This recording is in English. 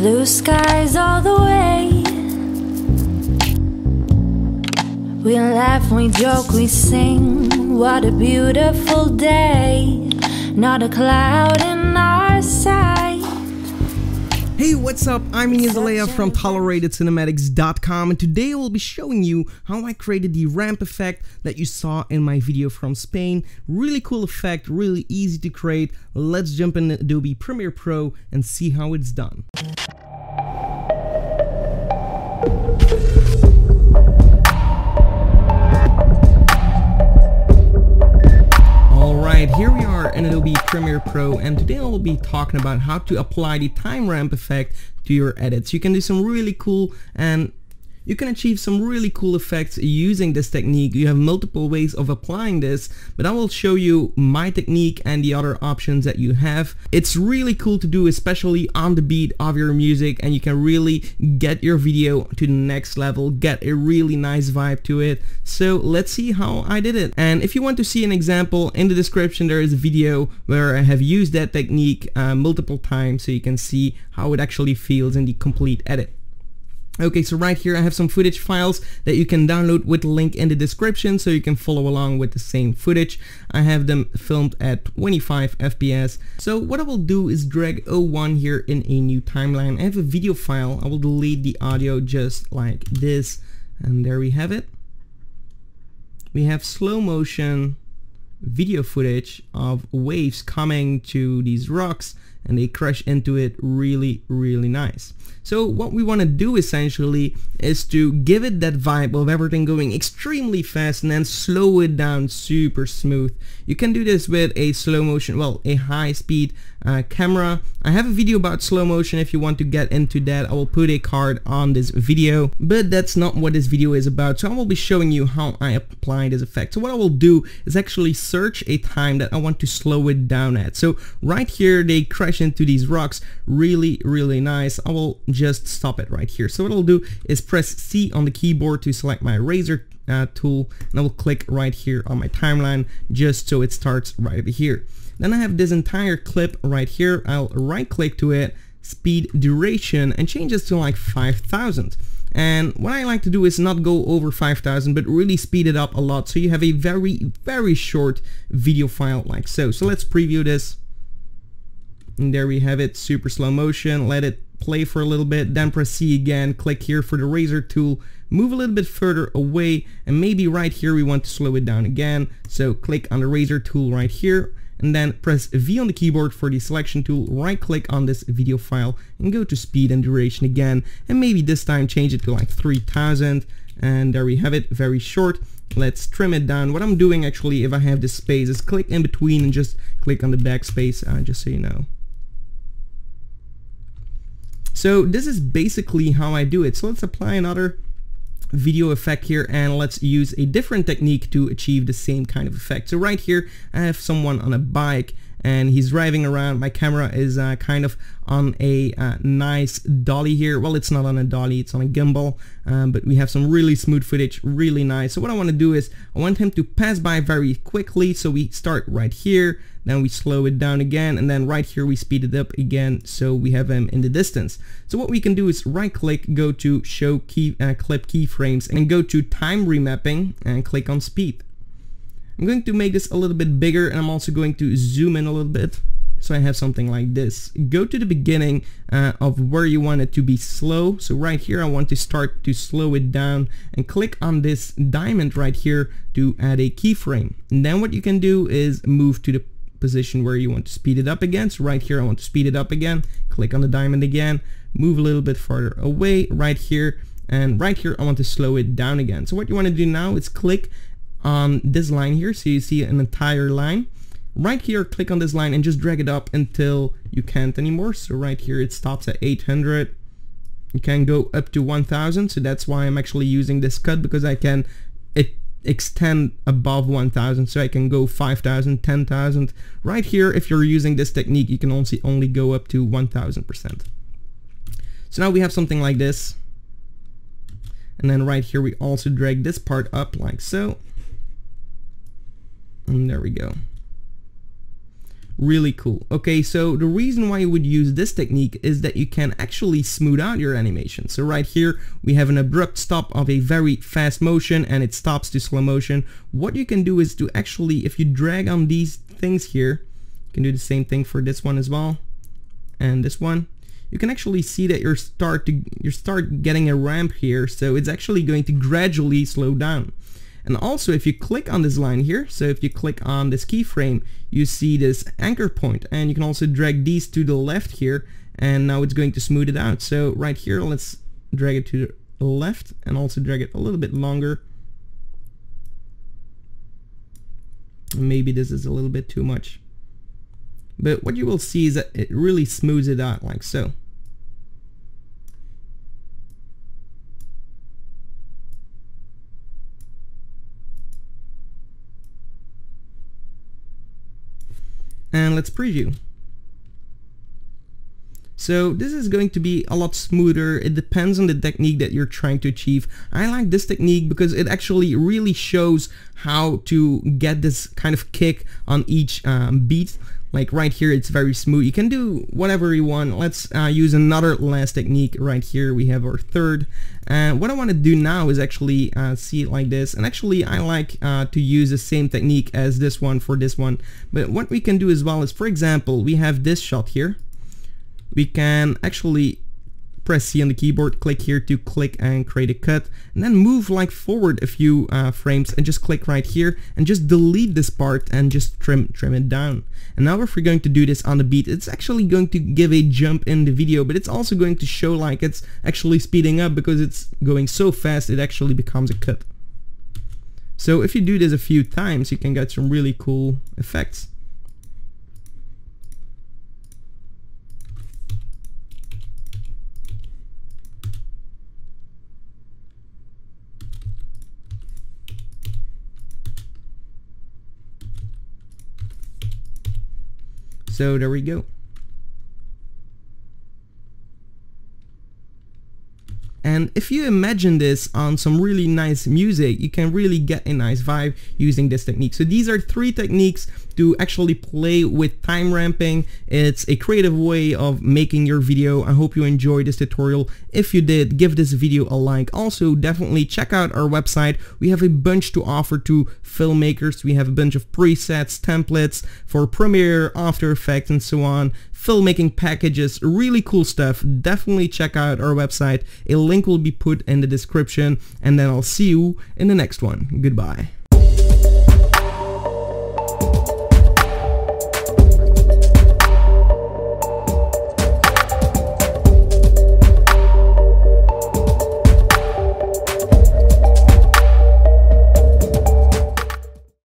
Blue skies all the way. We laugh, we joke, we sing. What a beautiful day. Not a cloud in our sight. Hey, what's up? I'm Ignace Aleya from ToleratedCinematics.com and today I will be showing you how I created the ramp effect that you saw in my video from Spain. Really cool effect, really easy to create. Let's jump in Adobe Premiere Pro and see how it's done. Alright, here we are Premiere Pro and today I will be talking about how to apply the time ramp effect to your edits. You can do some really cool and you can achieve some really cool effects using this technique. You have multiple ways of applying this, but I will show you my technique and the other options that you have. It's really cool to do, especially on the beat of your music, and you can really get your video to the next level, get a really nice vibe to it. So let's see how I did it. And if you want to see an example, in the description there is a video where I have used that technique uh, multiple times so you can see how it actually feels in the complete edit. Okay, so right here I have some footage files that you can download with the link in the description so you can follow along with the same footage. I have them filmed at 25 FPS. So what I will do is drag O1 here in a new timeline. I have a video file. I will delete the audio just like this. And there we have it. We have slow motion video footage of waves coming to these rocks and they crash into it really really nice. So what we want to do essentially is to give it that vibe of everything going extremely fast and then slow it down super smooth. You can do this with a slow motion well a high speed uh, camera. I have a video about slow motion if you want to get into that. I will put a card on this video but that's not what this video is about. So I will be showing you how I apply this effect. So what I will do is actually search a time that I want to slow it down at. So right here they crash crash into these rocks. Really really nice. I will just stop it right here. So what I'll do is press C on the keyboard to select my razor uh, tool and I will click right here on my timeline just so it starts right over here. Then I have this entire clip right here. I'll right click to it speed duration and change this to like 5000 and what I like to do is not go over 5000 but really speed it up a lot. So you have a very very short video file like so. So let's preview this and there we have it, super slow motion. Let it play for a little bit, then press C again, click here for the razor tool, move a little bit further away, and maybe right here we want to slow it down again. So click on the razor tool right here, and then press V on the keyboard for the selection tool, right click on this video file, and go to speed and duration again, and maybe this time change it to like 3000, and there we have it, very short. Let's trim it down. What I'm doing actually, if I have this space, is click in between and just click on the backspace, uh, just so you know. So this is basically how I do it. So let's apply another video effect here and let's use a different technique to achieve the same kind of effect. So right here I have someone on a bike and he's driving around. My camera is uh, kind of on a uh, nice dolly here. Well, it's not on a dolly, it's on a gimbal, um, but we have some really smooth footage, really nice. So what I want to do is I want him to pass by very quickly. So we start right here, then we slow it down again, and then right here we speed it up again so we have him in the distance. So what we can do is right click, go to show key, uh, clip keyframes, and go to time remapping and click on speed. I'm going to make this a little bit bigger and I'm also going to zoom in a little bit. So I have something like this. Go to the beginning uh, of where you want it to be slow. So right here I want to start to slow it down and click on this diamond right here to add a keyframe. And then what you can do is move to the position where you want to speed it up again. So right here I want to speed it up again. Click on the diamond again. Move a little bit farther away right here. And right here I want to slow it down again. So what you want to do now is click on this line here so you see an entire line. Right here click on this line and just drag it up until you can't anymore. So right here it stops at 800 you can go up to 1000 so that's why I'm actually using this cut because I can it extend above 1000 so I can go 5000 10,000 right here if you're using this technique you can only only go up to 1000% so now we have something like this. And then right here we also drag this part up like so and there we go. really cool. Okay, so the reason why you would use this technique is that you can actually smooth out your animation. So right here, we have an abrupt stop of a very fast motion and it stops to slow motion. What you can do is to actually, if you drag on these things here, you can do the same thing for this one as well and this one you can actually see that you're start to you start getting a ramp here so it's actually going to gradually slow down and also if you click on this line here so if you click on this keyframe you see this anchor point. And you can also drag these to the left here and now it's going to smooth it out. So right here let's drag it to the left and also drag it a little bit longer. Maybe this is a little bit too much. But what you will see is that it really smooths it out like so. And let's preview. So this is going to be a lot smoother. It depends on the technique that you're trying to achieve. I like this technique because it actually really shows how to get this kind of kick on each um, beat like right here it's very smooth. You can do whatever you want. Let's uh, use another last technique right here. We have our third. And what I want to do now is actually uh, see it like this. And actually I like uh, to use the same technique as this one for this one. But what we can do as well is for example we have this shot here. We can actually press C on the keyboard, click here to click and create a cut, and then move like forward a few uh, frames and just click right here and just delete this part and just trim, trim it down. And now if we're going to do this on the beat, it's actually going to give a jump in the video, but it's also going to show like it's actually speeding up because it's going so fast it actually becomes a cut. So if you do this a few times, you can get some really cool effects. So there we go. And if you imagine this on some really nice music, you can really get a nice vibe using this technique. So these are three techniques to actually play with time ramping. It's a creative way of making your video. I hope you enjoyed this tutorial. If you did, give this video a like. Also, definitely check out our website. We have a bunch to offer to filmmakers. We have a bunch of presets, templates for Premiere, After Effects, and so on filmmaking packages, really cool stuff. Definitely check out our website. A link will be put in the description and then I'll see you in the next one. Goodbye.